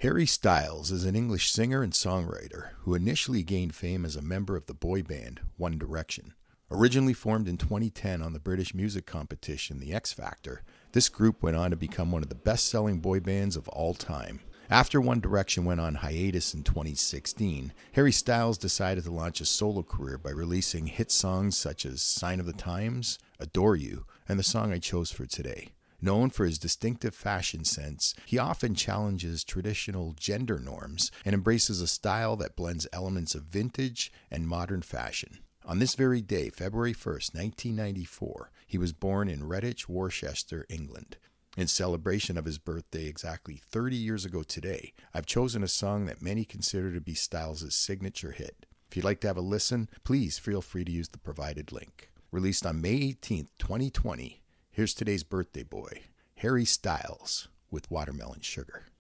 Harry Styles is an English singer and songwriter who initially gained fame as a member of the boy band One Direction. Originally formed in 2010 on the British music competition The X Factor, this group went on to become one of the best selling boy bands of all time. After One Direction went on hiatus in 2016, Harry Styles decided to launch a solo career by releasing hit songs such as Sign of the Times, Adore You, and the song I chose for today. Known for his distinctive fashion sense, he often challenges traditional gender norms and embraces a style that blends elements of vintage and modern fashion. On this very day, February 1st, 1994, he was born in Redditch, Worcester, England. In celebration of his birthday exactly 30 years ago today, I've chosen a song that many consider to be Styles' signature hit. If you'd like to have a listen, please feel free to use the provided link. Released on May 18th, 2020, Here's today's birthday boy, Harry Styles, with Watermelon Sugar.